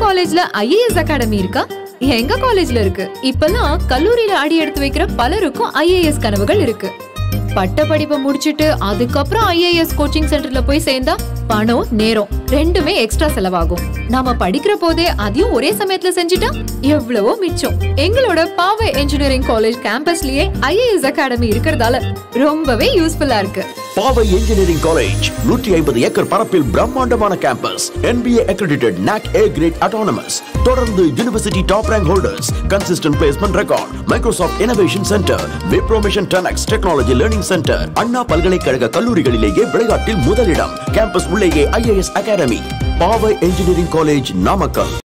காலேஜ்ல IAS academy இருக்கா? எங்க காலேஜ்ல இருக்கு. இப்பெல்லாம் கல்லூரியில அடி எடுத்து வைக்கிற பலருக்கும் ஐஏஎஸ் கனவுகள் இருக்கு. பட்ட படிப்பை முடிச்சிட்டு அதுக்கப்புறம் ஐஏஎஸ் கோச்சிங் சென்டர்ல போய் சேர்ந்தா பணம் நேரம். ரெண்டுமே எக்ஸ்ட்ரா செலவாகும். நாம படிக்கிற போதே அதையும் ஒரே சமயத்துல செஞ்சுட்டா எவ்வளவோ மிச்சம். எங்களோட பாவை இன்ஜினியரிங் காலேஜ் கேம்பஸ்லயே ஐஏஎஸ் அகாடமி இருக்கிறதால ரொம்பவே யூஸ்ஃபுல்லா இருக்கு. பாவை இன்ஜினியரிங் காலேஜ் நூற்றி ஐம்பது ஏக்கர் பரப்பில் பிரம்மாண்டமான campus NBA accredited NAAC A grade autonomous தொடர்ந்து university top rank holders consistent placement record Microsoft innovation centre Wipro mission ten X technology learning centre Anna பல்கலைக்கழக கல்லூரிகளிலேயே விளையாட்டில் முதலிடம் கேம்பஸ் உள்ளேயே IAS academy Paavai engineering college Namakkal